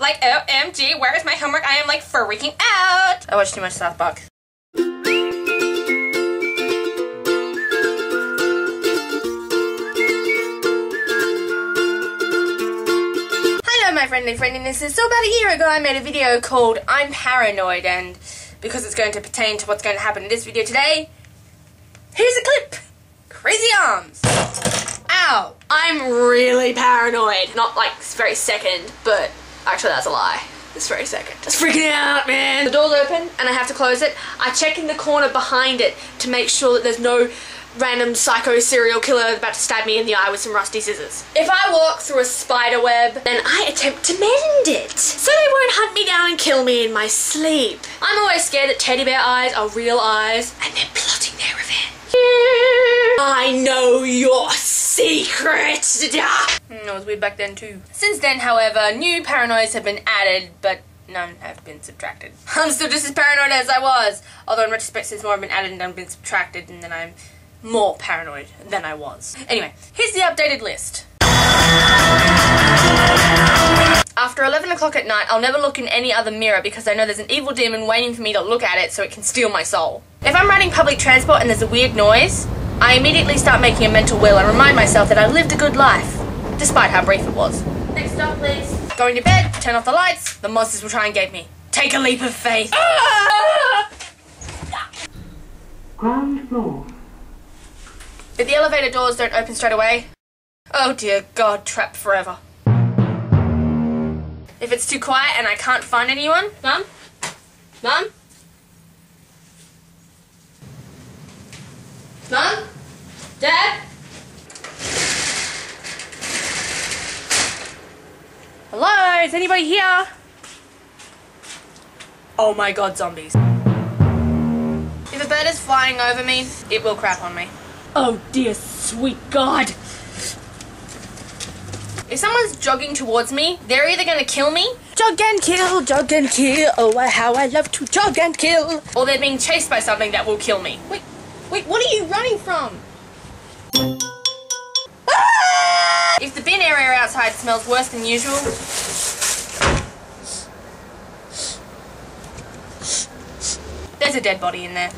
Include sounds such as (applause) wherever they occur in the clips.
Like, OMG, where is my homework? I am like freaking out. I watched too much South Park. Hello my friendly friendlinesses. So about a year ago I made a video called I'm Paranoid and because it's going to pertain to what's going to happen in this video today, here's a clip. Crazy arms. Ow. I'm really paranoid. Not like very second, but actually that's a lie. This very second. It's freaking out, man. The door's open and I have to close it. I check in the corner behind it to make sure that there's no random psycho serial killer about to stab me in the eye with some rusty scissors. If I walk through a spider web, then I attempt to mend it. So they won't hunt me down and kill me in my sleep. I'm always scared that teddy bear eyes are real eyes and they're plotting their revenge. I know your secret. Mm, it was weird back then too. Since then, however, new paranoids have been added, but none have been subtracted. (laughs) I'm still just as paranoid as I was, although in retrospect, since more have been added and none been subtracted, and then I'm more paranoid than I was. Anyway, here's the updated list. After 11 o'clock at night, I'll never look in any other mirror because I know there's an evil demon waiting for me to look at it so it can steal my soul. If I'm riding public transport and there's a weird noise, I immediately start making a mental will and remind myself that I lived a good life, despite how brief it was. Next stop, please. Going to bed, turn off the lights, the monsters will try and get me. Take a leap of faith. Ground floor. If the elevator doors don't open straight away, oh dear God, trapped forever. If it's too quiet and I can't find anyone, Mum? Mum? Mum? Hello? Is anybody here? Oh my god, zombies. If a bird is flying over me, it will crap on me. Oh dear sweet God. If someone's jogging towards me, they're either gonna kill me, jog and kill, jog and kill, oh how I love to jog and kill, or they're being chased by something that will kill me. Wait, wait, what are you running from? Ah! If the bin area outside smells worse than usual, there's a dead body in there.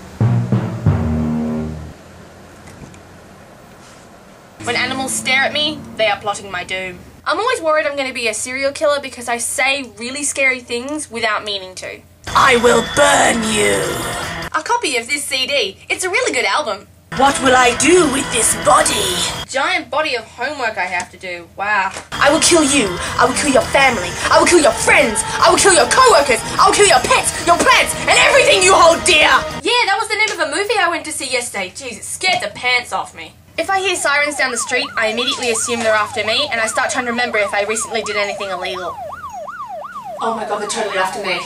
When animals stare at me, they are plotting my doom. I'm always worried I'm going to be a serial killer because I say really scary things without meaning to. I will burn you! A copy of this CD. It's a really good album. What will I do with this body? Giant body of homework I have to do. Wow. I will kill you. I will kill your family. I will kill your friends. I will kill your co-workers. I will kill your pets, your plants, and everything you hold dear. Yeah, that was the name of a movie I went to see yesterday. Jeez, it scared the pants off me. If I hear sirens down the street, I immediately assume they're after me, and I start trying to remember if I recently did anything illegal. Oh my god, they're totally after me.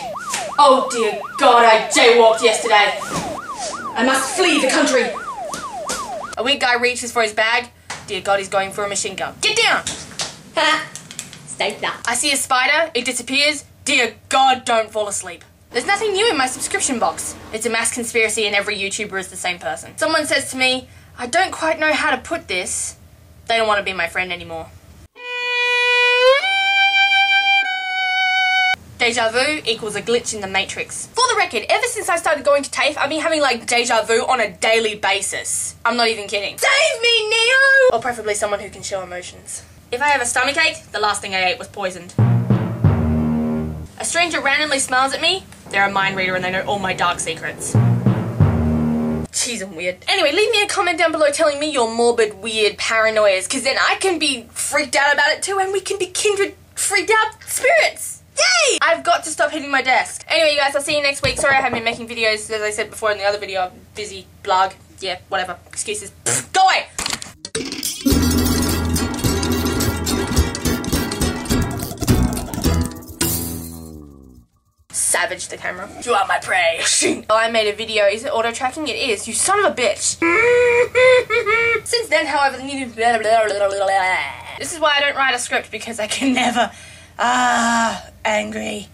Oh dear god, I jaywalked yesterday. I must flee the country. A weird guy reaches for his bag. Dear god, he's going for a machine gun. Get down! (laughs) Stay flat. I see a spider, it disappears. Dear god, don't fall asleep. There's nothing new in my subscription box. It's a mass conspiracy and every YouTuber is the same person. Someone says to me, I don't quite know how to put this. They don't want to be my friend anymore. Deja vu equals a glitch in the matrix. For the record, ever since I started going to TAFE, I've been having like deja vu on a daily basis. I'm not even kidding. Save me, Neo! Or preferably someone who can show emotions. If I have a stomachache, the last thing I ate was poisoned. A stranger randomly smiles at me, they're a mind reader and they know all my dark secrets. Jeez, I'm weird. Anyway, leave me a comment down below telling me your morbid, weird paranoias, because then I can be freaked out about it too, and we can be kindred, freaked out spirits. Yay! I've got to stop hitting my desk. Anyway, you guys, I'll see you next week. Sorry I haven't been making videos, as I said before in the other video. I'm busy, blog, yeah, whatever. Excuses. (laughs) Go away! Savage the camera. You are my prey. (laughs) oh, I made a video. Is it auto tracking? It is. You son of a bitch. (laughs) Since then, however. This is why I don't write a script because I can never. Ah, angry.